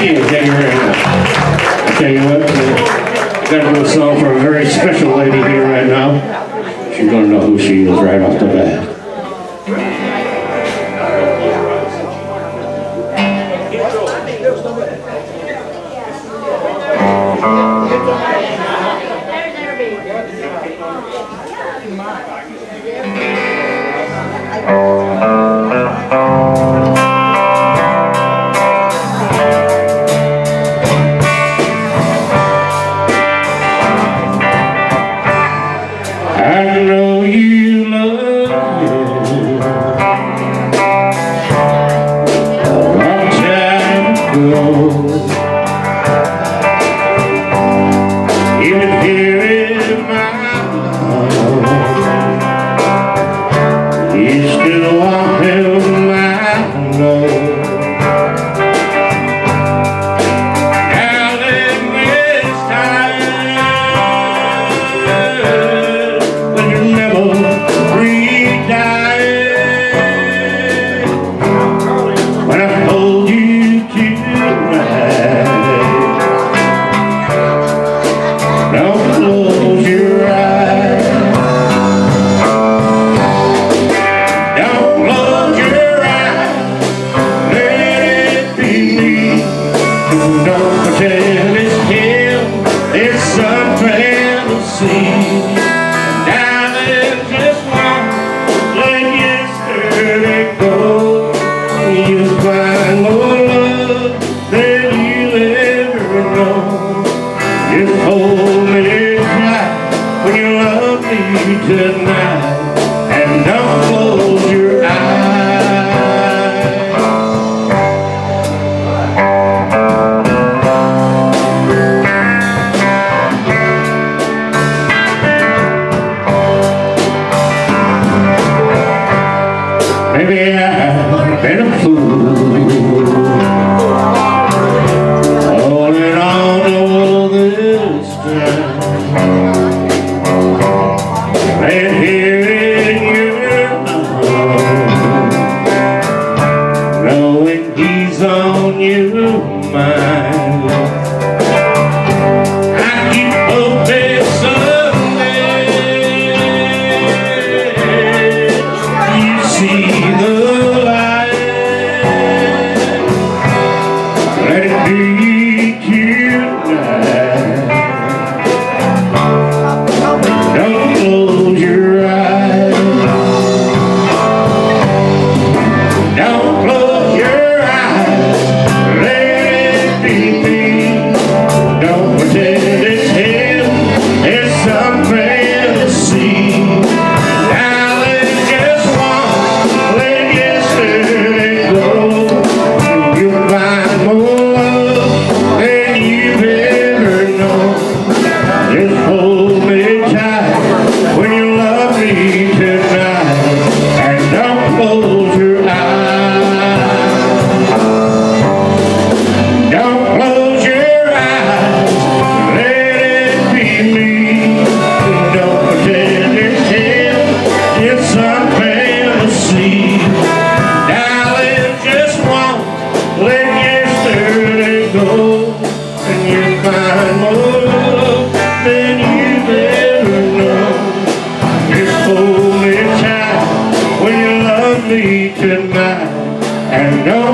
Thank. Thank you very much. I tell you what, got a little song for a very special lady here right now. She's going to know who she is right off the bat. Even if Maybe I've been a fool. Holding on all, all this time. Perdi me tonight. And no